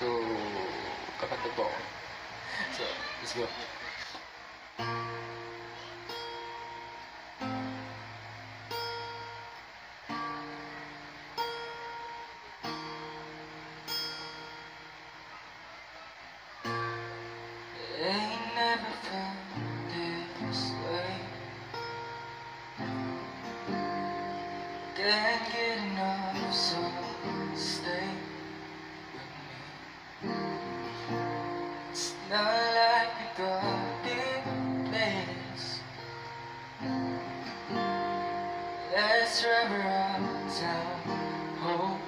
So, kakanta po ako. So, let's go. Can't get enough, so not like got it place. Let's run around town, holding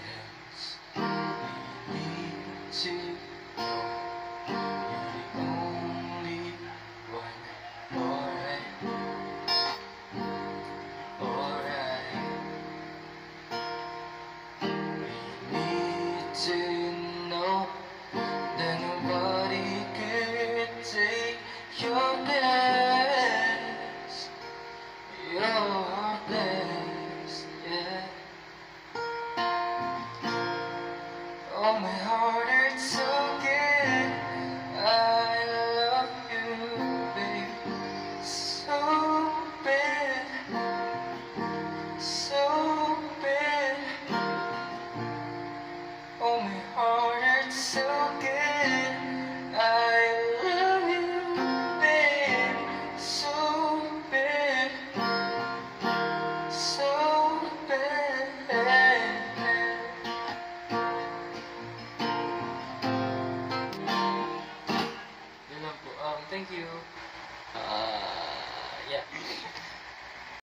hands. We need to Oh, my heart hurts so good. I love you, babe, so bad, so bad. I love you, babe, so bad, so. Thank you. Uh, yeah.